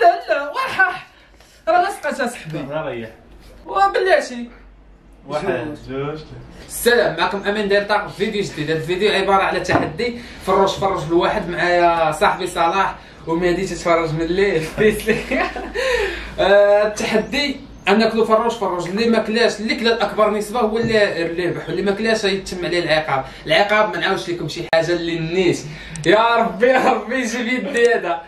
لا لا وحح راه لصقت اصاحبي ريح وبلاتي واحد جوج السلام معكم أمين داير طاق في فيديو جديد. هذا الفيديو عبارة على تحدي. فروج فرج الواحد معايا صاحبي صلاح ومهدي تتفرج من الليل. بيسلي آه، التحدي ان ناكلو فروج فروج اللي ما كلاش اللي كلا الأكبر نسبة هو اللي اللي ربح واللي ما كلاش يتم عليه العقاب. العقاب ما نعاودش لكم شي حاجة اللي النيت يا ربي يا ربي يجي بيدي هذا.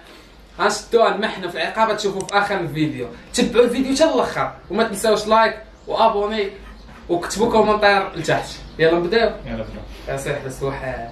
غنشدوها نمحنا في العقاب تشوفوا في اخر الفيديو تبعوا الفيديو حتى الآخر وما تنساوش like و abonnez وكتبوا commentaire لتحت يلا نبداو يلا بدا يا صاحبي بس واحد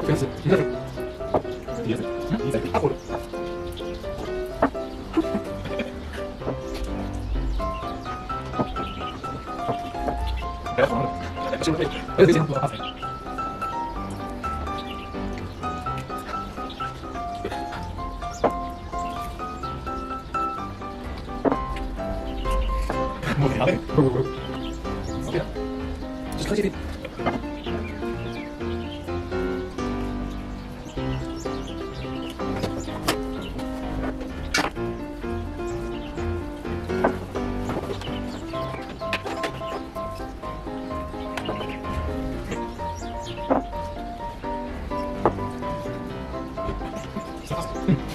그래서예예예허락해주고그 래. 뭐야? 뭐야? 저 터지리.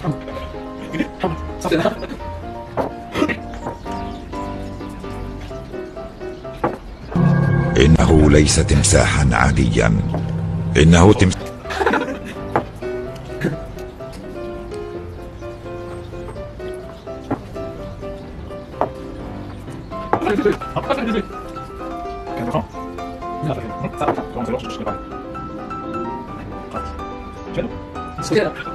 Thank you. ليس تمساحا عاديا. إنه تمساح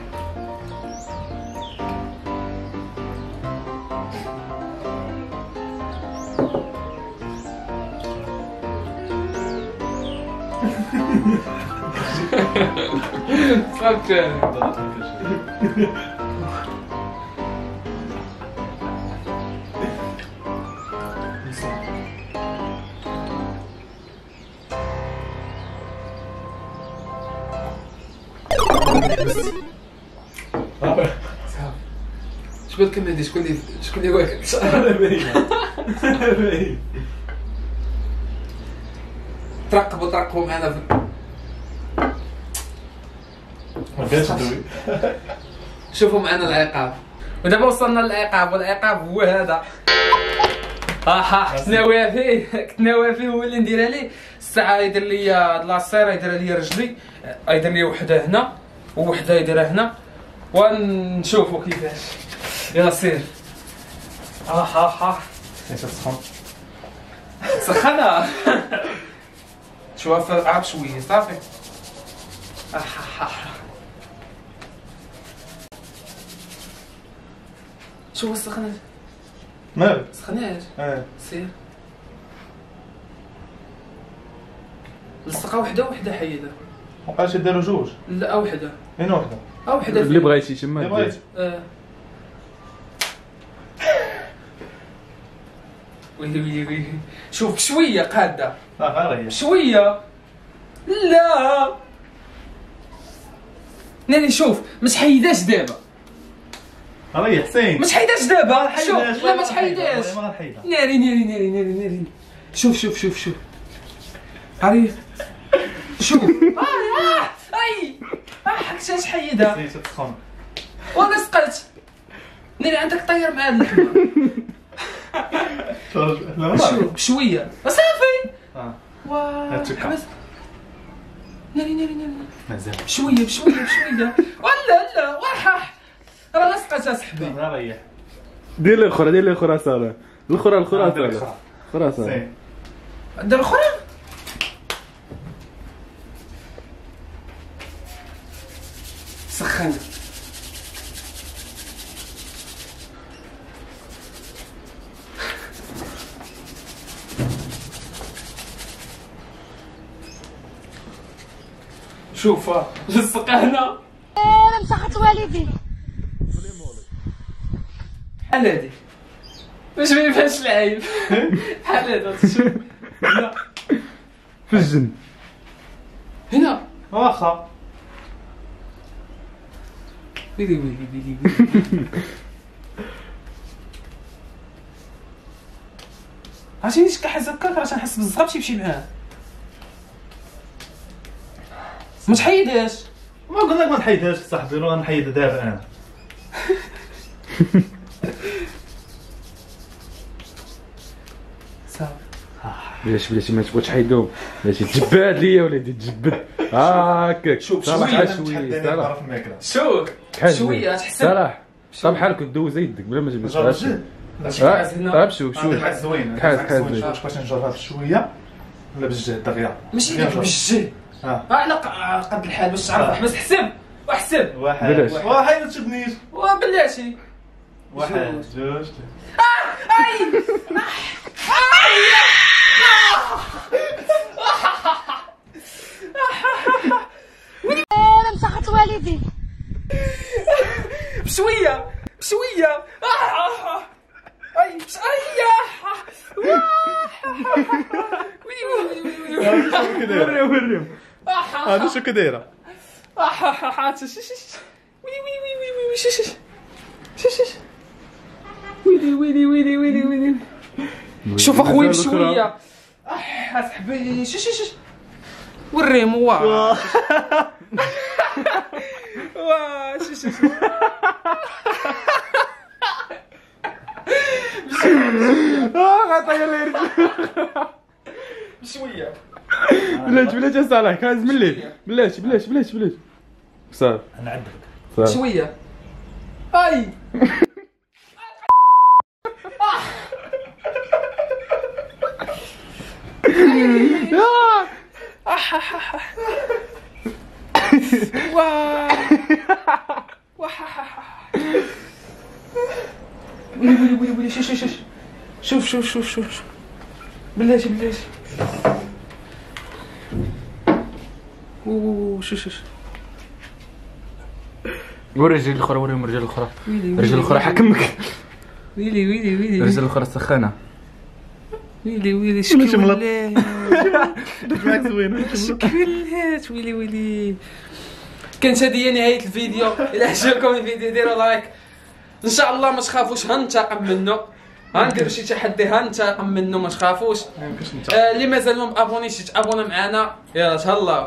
مازال صافي صافي شكون كم هادي شكون اللي شكون اللي واكل ترقبوا ترقبوا معنا في ما كانش دوي شوفوا معنا العقاب. ودابا وصلنا للعقاب والعقاب هو هذا. أها كنت ناويها فيه كنت ناويها فيه هو اللي نديرها ليه الساعة يدير لي هاد لاصير يدير لي رجلي. يدير لي وحدة هنا ووحدة يديرها هنا. ونشوفوا كيفاش يلا سير. أها أها ليش تسخن سخنة؟ شوف عاد شوية صافي. أها شوف السخنات مال؟ سخنات؟ آه سير لصقه وحده وحده حيده مابقاش داروا جوج لا وحده هنا وحده أو وحده اللي بغيتي تما اللي بغيتي آه ويلي ويلي ويلي شوف شوية قاده لا غير شوية لا ناني شوف مش حيداش دابا ريح حسين. ما تحيداش دابا؟ شوف لا ما غنحيدها ناري ناري ناري ناري ناري. شوف شوف شوف شوف. عريف شوف. آه آه أي. آه حيدها حسين تسخن وأنا سقلت. ناري عندك طير مع هاد شوف ما بشويه صافي. واه ناري ناري ناري. بشويه بشوية بشوية. ولا لا وحح لصقت اصاحبي ريح دير الأخرى دير الأخرى ساره الأخرى الأخرى دير الأخرى. الأخرى حسين دار الأخرى؟ سخن. شوف لصقنا مسحت والدي. بحال هادي. باش ما يبانش العيب. بحال هذا. شوف هنا. في الجن. هنا. واخا. ويلي ويلي ويلي ويلي عرفتيني شكا حاجة هكاك راه تنحس بالزغب تيمشي معاه. ما تحيدهاش. ما قلنا لك ما نحيدهاش صاحبي راه نحيدها دابا أنا صافي بلاتي بلاتي ما تبغيش تحيدهم بلاتي تجبد ليا وليدي تجبد. هاكاك. شوف، شوية شوف كحل شوية تحسن صالح صاب حالك دوز يدك بلا ما تجبدش أه؟ بشوف شوف شوف زوين زوين. باش نجربها بشويه ولا بالجهد دغيا. ماشي بالجهد آه. على قد الحال باش تعرف آه. حبس حسب وحسب واحد. بلاش. واحد ما تشدنيش وبلاتي. واحد جوج مسحت والدي بشويه بشويه آه، آه، آه. اي بش- اي آه. وريهم وريهم هذا شو كدايره آه، آه، آه، آه، شش- شش- شش. ويلي ويلي ويلي ويلي شش- شش. شش- شش. ويلي ويلي ويلي ويلي ويلي شوف أخوي بشوية. أح اصاحبي شش شش شش وريهم واه واه شش شش شش. آه غطير لي بشوية. بلاتي بلاتي يا صالح كان من الليل بلاتي بلاتي بلاتي بلاتي صافي أنا عندك. شوية أي. واه ويلي ويلي ويلي ويلي شوف شوف شوف شوف شوف شوف بلاتي اوه شوف شوف وري الرجال الاخرى وريهم الرجال الاخرى الرجال الاخرى حكمك ويلي ويلي ويلي الرجال الاخرى سخانه ويلي ويلي ماشي شكي ملط. ولات معك زوين شكي ولات ويلي ويلي. كانت هذه هي نهاية الفيديو. إلا عجبكم الفيديو ديروا لايك. إن شاء الله ما تخافوش هنتقم منه. غنديروا شي تحدي هنتقم منه ما تخافوش. آه، اللي مازال ما مابونيش يتابونا معنا يلا تهلاو